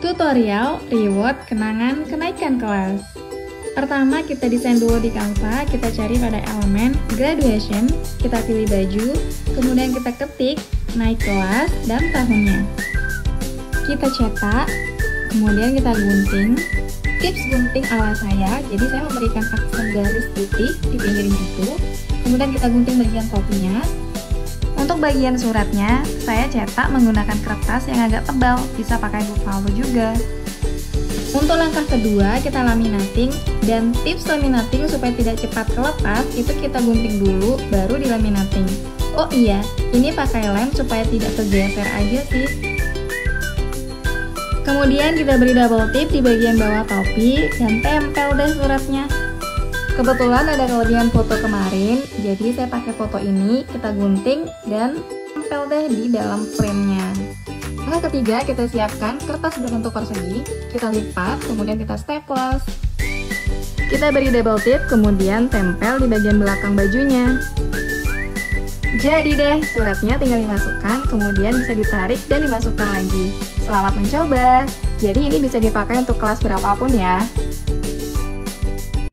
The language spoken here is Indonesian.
Tutorial reward kenangan kenaikan kelas. Pertama kita desain dulu di Canva, kita cari pada elemen graduation, kita pilih baju, kemudian kita ketik naik kelas dan tahunnya. Kita cetak, kemudian kita gunting. Tips gunting ala saya, jadi saya memberikan aksen garis putih di pinggirnya itu, kemudian kita gunting bagian topinya, untuk bagian suratnya, saya cetak menggunakan kertas yang agak tebal, bisa pakai buffalo juga. Untuk langkah kedua, kita laminating, dan tips laminating supaya tidak cepat kelepas, itu kita gunting dulu, baru dilaminating. Oh iya, ini pakai lem supaya tidak tergeser aja sih. Kemudian kita beri double tip di bagian bawah topi, dan tempel deh suratnya. Kebetulan ada kelebihan foto kemarin, jadi saya pakai foto ini, kita gunting dan tempel deh di dalam frame-nya. Langkah ketiga, kita siapkan kertas berbentuk persegi, kita lipat, kemudian kita staples. Kita beri double tip, kemudian tempel di bagian belakang bajunya. Jadi deh, suratnya tinggal dimasukkan, kemudian bisa ditarik dan dimasukkan lagi. Selamat mencoba! Jadi ini bisa dipakai untuk kelas berapapun ya.